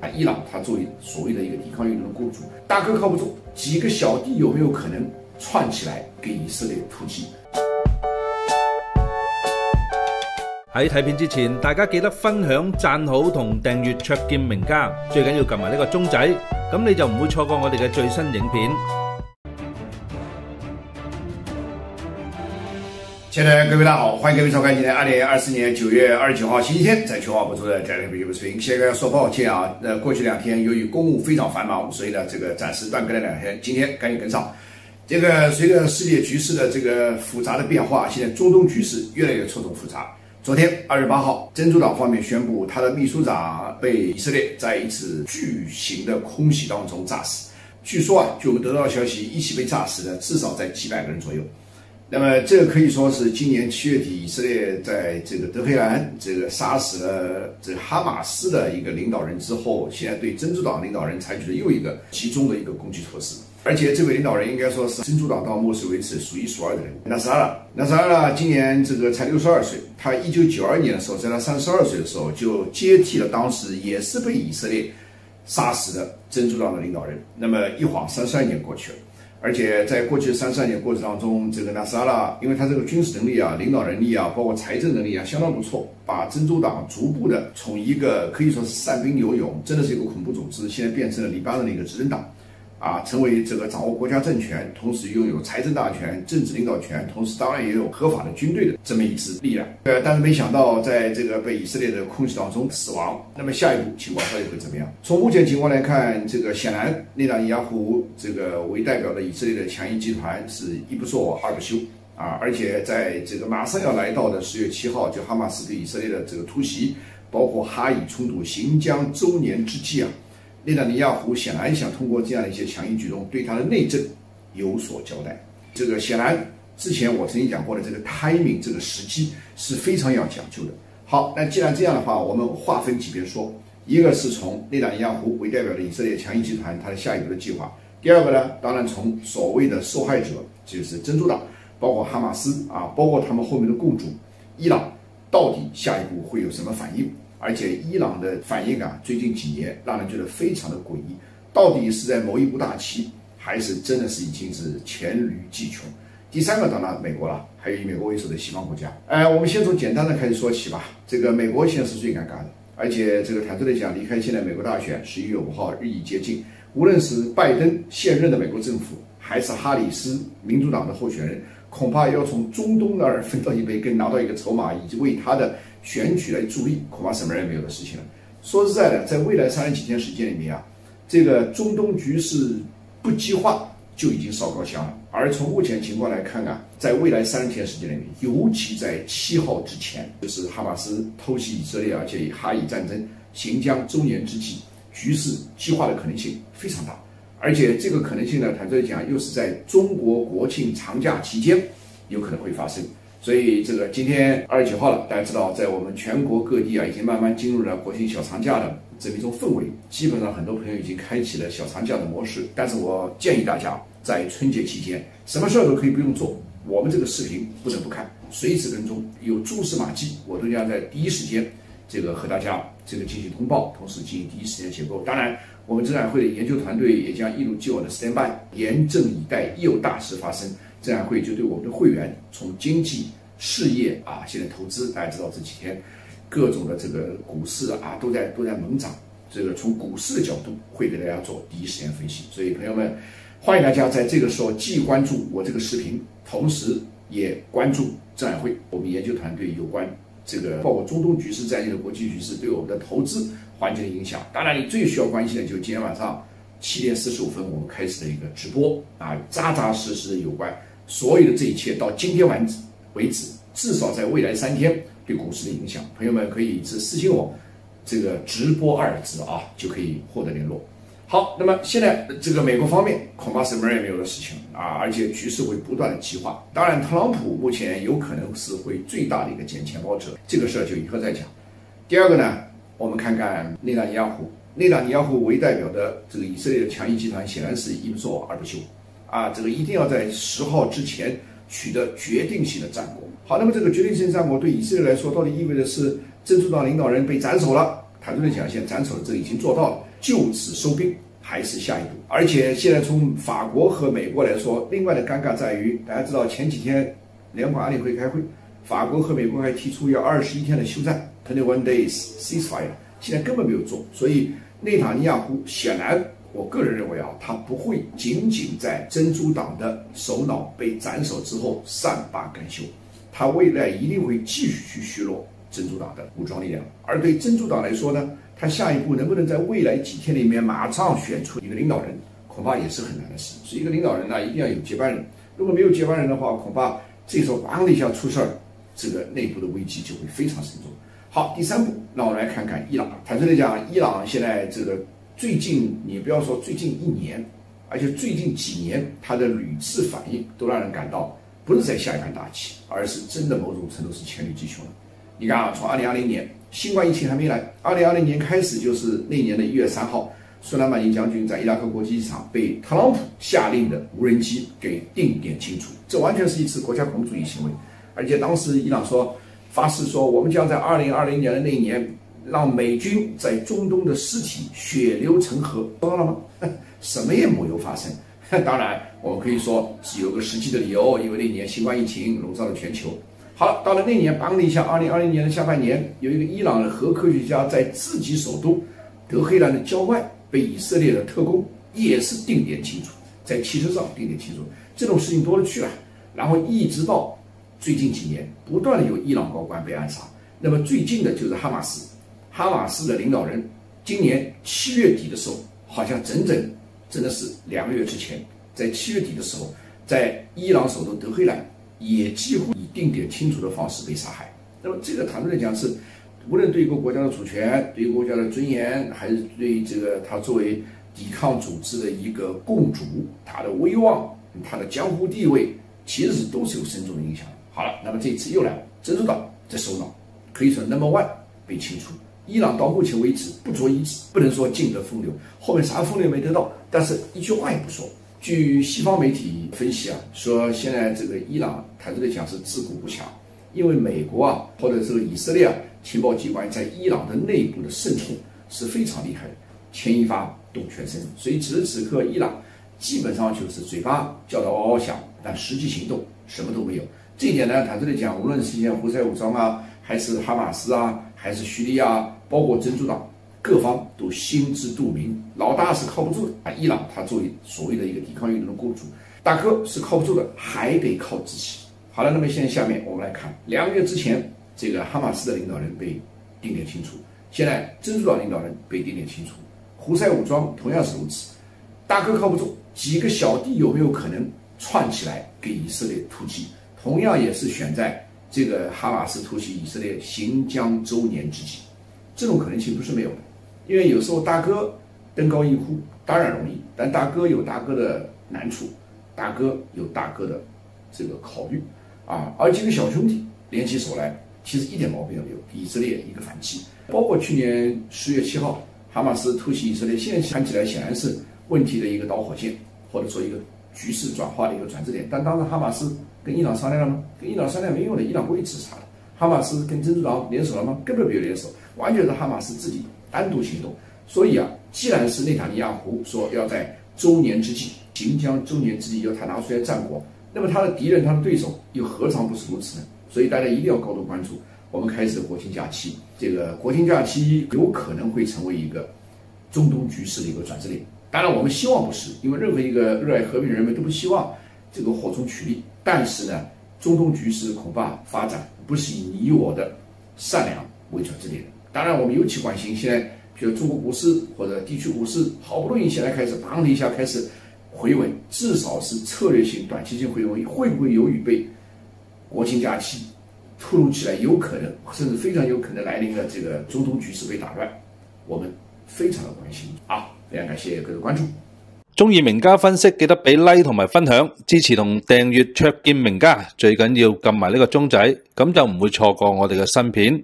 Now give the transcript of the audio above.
啊，伊朗他作为所谓的一个抵抗运动的雇主，大哥靠不住，几个小弟有没有可能串起来给以色列突击？喺睇片之前，大家记得分享、赞好同订阅卓见名家，最紧要揿埋呢个钟仔，咁你就唔会错过我哋嘅最新影片。亲爱的各位大家好，欢迎各位收看今天二零二四年九月二十九号星期天在全华播出的《战略笔记视频。现在要说抱歉啊，呃，过去两天由于公务非常繁忙，所以呢，这个暂时断更了两天，今天赶紧跟上。这个随着世界局势的这个复杂的变化，现在中东局势越来越错综复杂。昨天二十八号，真主党方面宣布，他的秘书长被以色列在一次巨型的空袭当中炸死。据说啊，据我们得到的消息，一起被炸死的至少在几百个人左右。那么，这个可以说是今年七月底，以色列在这个德黑兰这个杀死了这哈马斯的一个领导人之后，现在对真主党领导人采取的又一个集中的一个攻击措施。而且，这位领导人应该说是真主党到目前为止数一数二的人。纳萨拉，纳萨拉今年这个才六十二岁，他一九九二年的时候，在他三十二岁的时候就接替了当时也是被以色列杀死的真主党的领导人。那么一晃三十二年过去了。而且在过去三十二年过程当中，这个纳斯拉，因为他这个军事能力啊、领导能力啊，包括财政能力啊，相当不错，把珍珠党逐步的从一个可以说是散兵游勇，真的是一个恐怖组织，现在变成了黎巴嫩的一个执政党。啊，成为这个掌握国家政权，同时拥有财政大权、政治领导权，同时当然也有合法的军队的这么一支力量。呃，但是没想到在这个被以色列的空袭当中死亡。那么下一步情况到底会怎么样？从目前情况来看，这个显然内塔尼亚胡这个为代表的以色列的强硬集团是一不做二不休啊，而且在这个马上要来到的十月七号，就哈马斯对以色列的这个突袭，包括哈以冲突行将周年之际啊。内塔尼亚胡显然想通过这样一些强硬举动，对他的内政有所交代。这个显然之前我曾经讲过的这个 timing 这个时机是非常要讲究的。好，那既然这样的话，我们划分几边说。一个是从内塔尼亚胡为代表的以色列强硬集团它的下一步的计划。第二个呢，当然从所谓的受害者，就是珍珠党，包括哈马斯啊，包括他们后面的雇主伊朗，到底下一步会有什么反应？而且伊朗的反应啊，最近几年让人觉得非常的诡异，到底是在谋一步大棋，还是真的是已经是黔驴技穷？第三个当然美国了，还有以美国为首的西方国家。呃，我们先从简单的开始说起吧。这个美国现在是最尴尬的，而且这个坦率的讲，离开现在美国大选十一月五号日益接近，无论是拜登现任的美国政府，还是哈里斯民主党的候选人，恐怕要从中东那儿分到一杯羹，拿到一个筹码，以及为他的。选举来助力，恐怕什么人也没有的事情了。说实在的，在未来三十几天时间里面啊，这个中东局势不激化就已经烧高香了。而从目前情况来看啊，在未来三十天时间里面，尤其在七号之前，就是哈马斯偷袭以色列，而且以哈以战争行将周年之际，局势激化的可能性非常大。而且这个可能性呢，坦率讲，又是在中国国庆长假期间有可能会发生。所以这个今天二十九号了，大家知道，在我们全国各地啊，已经慢慢进入了国庆小长假的这么一种氛围。基本上很多朋友已经开启了小长假的模式。但是我建议大家在春节期间，什么事儿都可以不用做，我们这个视频不得不看，随时跟踪，有蛛丝马迹，我都将在第一时间这个和大家这个进行通报，同时进行第一时间解构。当然，我们证监会的研究团队也将一如既往的 stand by，严阵以待，一有大事发生。这样会就对我们的会员从经济、事业啊，现在投资，大家知道这几天各种的这个股市啊都在都在猛涨，这个从股市的角度会给大家做第一时间分析。所以朋友们，欢迎大家在这个时候既关注我这个视频，同时也关注证监会我们研究团队有关这个包括中东局势在内的国际局势对我们的投资环境的影响。当然，你最需要关心的就今天晚上七点四十五分我们开始的一个直播啊，扎扎实实的有关。所有的这一切到今天为止为止，至少在未来三天对股市的影响，朋友们可以是私信我，这个直播二字啊，就可以获得联络。好，那么现在这个美国方面恐怕什么人也没有的事情啊，而且局势会不断的激化。当然，特朗普目前有可能是会最大的一个捡钱包者，这个事儿就以后再讲。第二个呢，我们看看内塔尼亚胡，内塔尼亚胡为代表的这个以色列的强硬集团，显然是一不做二不休。啊，这个一定要在十号之前取得决定性的战果。好，那么这个决定性战果对以色列来说，到底意味着是真主党领导人被斩首了，坦率的讲，现在斩首的这已经做到了，就此收兵还是下一步。而且现在从法国和美国来说，另外的尴尬在于，大家知道前几天联邦安理会开会，法国和美国还提出要二十一天的休战 （twenty one days ceasefire），现在根本没有做。所以内塔尼亚胡显然，我个人认为啊，他不会仅仅在珍珠党的首脑被斩首之后善罢甘休，他未来一定会继续去削弱。珍珠党的武装力量，而对珍珠党来说呢，他下一步能不能在未来几天里面马上选出一个领导人，恐怕也是很难的事。所以一个领导人呢，一定要有接班人。如果没有接班人的话，恐怕这时候咣的一下出事儿，这个内部的危机就会非常深重。好，第三步，让我们来看看伊朗。坦率的讲，伊朗现在这个最近，你不要说最近一年，而且最近几年，他的屡次反应都让人感到不是在下一盘大棋，而是真的某种程度是黔驴技穷了。你看啊，从二零二零年新冠疫情还没来，二零二零年开始就是那年的一月三号，苏莱曼尼将军在伊拉克国际机场被特朗普下令的无人机给定点清除，这完全是一次国家恐怖主义行为。而且当时伊朗说发誓说，我们将在二零二零年的那一年让美军在中东的尸体血流成河，做到了吗？什么也没有发生。当然，我们可以说是有个实际的理由，因为那年新冠疫情笼罩了全球。好，到了那年，邦的一下，二零二零年的下半年，有一个伊朗的核科学家在自己首都德黑兰的郊外被以色列的特工也是定点清除，在汽车上定点清除，这种事情多了去了。然后一直到最近几年，不断的有伊朗高官被暗杀。那么最近的就是哈马斯，哈马斯的领导人，今年七月底的时候，好像整整真的是两个月之前，在七月底的时候，在伊朗首都德黑兰。也几乎以定点清除的方式被杀害。那么这个坦率来讲是，无论对一个国家的主权、对国家的尊严，还是对这个他作为抵抗组织的一个共主，他的威望、他的江湖地位，其实都是有深重的影响。好了，那么这次又来了，珍珠岛在首脑可以说 number one 被清除。伊朗到目前为止不着一字，不能说尽得风流，后面啥风流没得到，但是一句话也不说。据西方媒体分析啊，说现在这个伊朗坦率的讲是自顾不暇，因为美国啊或者这个以色列啊情报机关在伊朗的内部的渗透是非常厉害的，牵一发动全身，所以此时此刻伊朗基本上就是嘴巴叫得嗷嗷响，但实际行动什么都没有。这一点呢，坦率的讲，无论是像胡塞武装啊，还是哈马斯啊，还是叙利亚，包括珍珠党。各方都心知肚明，老大是靠不住的啊！伊朗他作为所谓的一个抵抗运动的共主，大哥是靠不住的，还得靠自己。好了，那么现在下面我们来看，两个月之前，这个哈马斯的领导人被定点清除，现在珍珠党领导人被定点清除，胡塞武装同样是如此。大哥靠不住，几个小弟有没有可能串起来给以色列突击？同样也是选在这个哈马斯突袭以色列行将周年之际，这种可能性不是没有的。因为有时候大哥登高一呼当然容易，但大哥有大哥的难处，大哥有大哥的这个考虑啊。而几个小兄弟联起手来，其实一点毛病都没有。以色列一个反击，包括去年十月七号哈马斯突袭以色列，现在看起来显然是问题的一个导火线，或者说一个局势转化的一个转折点。但当时哈马斯跟伊朗商量了吗？跟伊朗商量没用的，伊朗不会支持他的。哈马斯跟珍珠党联手了吗？根本没有联手，完全是哈马斯自己。单独行动，所以啊，既然是内塔尼亚胡说要在周年之际，行将周年之际要他拿出来战果，那么他的敌人、他的对手又何尝不是如此呢？所以大家一定要高度关注。我们开始国庆假期，这个国庆假期有可能会成为一个中东局势的一个转折点。当然，我们希望不是，因为任何一个热爱和平的人们都不希望这个火中取栗。但是呢，中东局势恐怕发展不是以你我的善良为转折点的。当然，我们尤其关心现在，比如中国股市或者地区股市，好不容易现在开始砰的一下开始回稳，至少是策略性、短期性回稳，会不会由于被国庆假期突如其来，有可能甚至非常有可能来临的这个中东局势被打乱，我们非常的关心啊！非常感谢各位关注。中意名家分析，记得俾 like 同埋分享，支持同订阅卓见名家，最紧要撳埋呢个钟仔，咁就唔会错过我哋嘅新片。